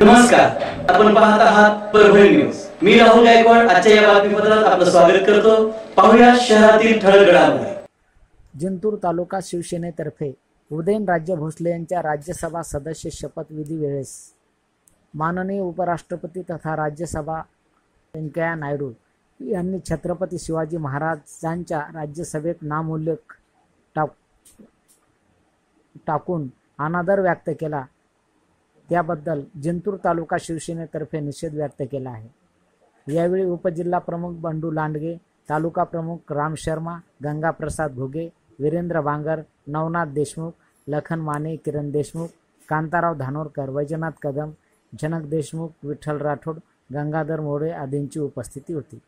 नमस्कार. आपण पाहत आहात परभणी न्यूज. मी राहुल गायकवाड आजच्या या बातमीपत्रात आपलं स्वागत करतो. पाहूया शहरातील ठळक घडामोडी जिंतूर तालुका शिवसेनेतर्फे उदयनराजे भोसले यांच्या राज्यसभा सदस्य शपथविधी वेळेस. माननीय उपराष्ट्रपती तथा राज्यसभा व्यंकय्या नायडू यांनी छत्रपती शिवाजी महाराजांच्या राज्यसभेत नामोल्लेख टाक टाकून अनादर व्यक्त केला. त्याबद्दल जिंतूर तालुका शिवसेनेतर्फे निषेध व्यक्त केला आहे. यावेळी उपजिल्हा प्रमुख बंडू लांडगे तालुका प्रमुख राम शर्मा गंगाप्रसाद घुगे वीरेंद्र बांगर नवनाथ देशमुख लखन माने किरण देशमुख कांताराव धानोरकर वैजनाथ कदम जनक देशमुख विठ्ठल राठोड गंगाधर मोरे आदींची उपस्थिती होती.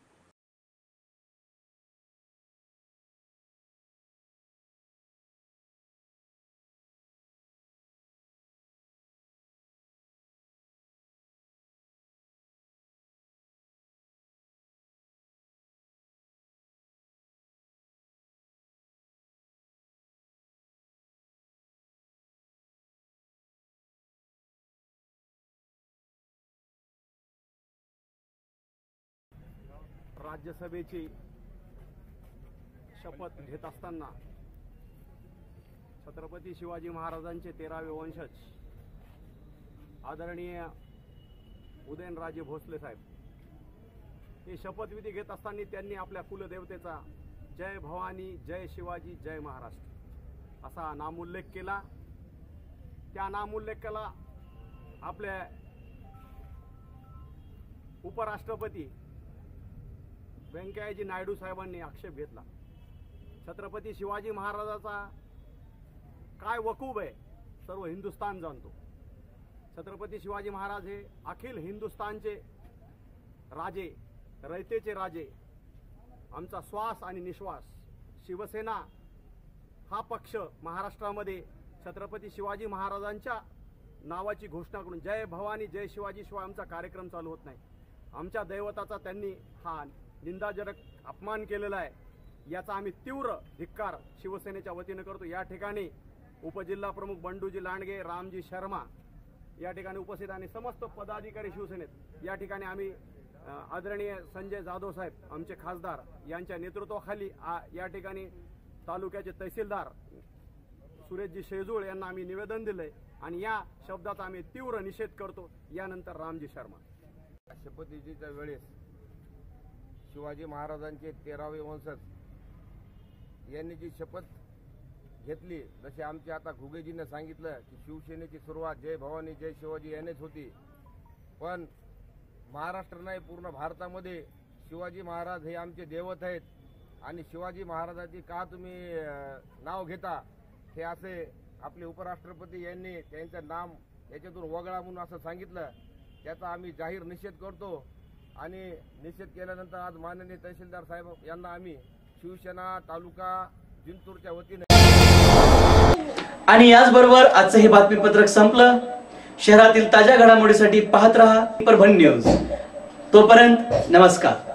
राज्यसभेची शपथ घेत असताना छत्रपती शिवाजी महाराजांचे तेरावे वंशज आदरणीय उदयनराजे भोसले साहेब. हे शपथविधी घेत असताना त्यांनी आपल्या कुलदेवतेचा जय भवानी जय शिवाजी जय महाराष्ट्र असा नामोल्लेख केला. त्या नामोल्लेखाला आपल्या उपराष्ट्रपती व्यंकय्याजी नायडू साहेबांनी आक्षेप घेतला. छत्रपती शिवाजी महाराजाचा काय वकूब आहे सर्व हिंदुस्थान जाणतो. छत्रपती शिवाजी महाराज हे अखिल हिंदुस्थानचे राजे रयतेचे राजे. आमचा श्वास आणि निश्वास शिवसेना हा पक्ष महाराष्ट्रामध्ये छत्रपती शिवाजी महाराजांच्या नावाची घोषणा करून जय भवानी जय शिवाजी शिवाय आमचा कार्यक्रम चालू होत नाही. आमच्या दैवताचा त्यांनी हा निंदाजनक अपमान केलेला आहे. याचा आम्ही तीव्र धिक्कार शिवसेनेच्या वतीनं करतो. या ठिकाणी उपजिल्हा प्रमुख बंडूजी लांडगे रामजी शर्मा या ठिकाणी उपस्थित आणि समस्त पदाधिकारी शिवसेनेत. या ठिकाणी आम्ही आदरणीय संजय जाधव साहेब आमचे खासदार यांच्या नेतृत्वाखाली आ- या ठिकाणी तालुक्याचे तहसीलदार सुरेशजी शेजूळ यांना आम्ही निवेदन दिलंय आणि या शब्दाचा आम्ही तीव्र निषेध करतो. यानंतर रामजी शर्मा. शपथविधीच्या वेळेस शिवाजी महाराजांचे तेरावे वंशज यांनी जी शपथ घेतली जसे आमचे आता घुगेजीनं सांगितलं की शिवसेनेची सुरुवात जय भवानी जय शिवाजी यांनीच होती. पण महाराष्ट्र नाही पूर्ण भारतामध्ये शिवाजी महाराज हे आमचे देवत आहेत. आणि शिवाजी महाराजाची का तुम्ही नाव घेता हे असे आपले उपराष्ट्रपती यांनी त्यांचं नाम याच्यातून वगळा म्हणून असं सांगितलं. त्याचा आम्ही जाहीर निषेध करतो. आणि निषेध केल्यानंतर आज माननीय तहसीलदार साहेब यांना आम्ही शिवसेना तालुका जिंतूरच्या वतीने आणि याचबरोबर आजचं हे बातमीपत्रक संपलं. शहरातील ताज्या घडामोडीसाठी पाहत रहा परभणी न्यूज. तोपर्यंत नमस्कार.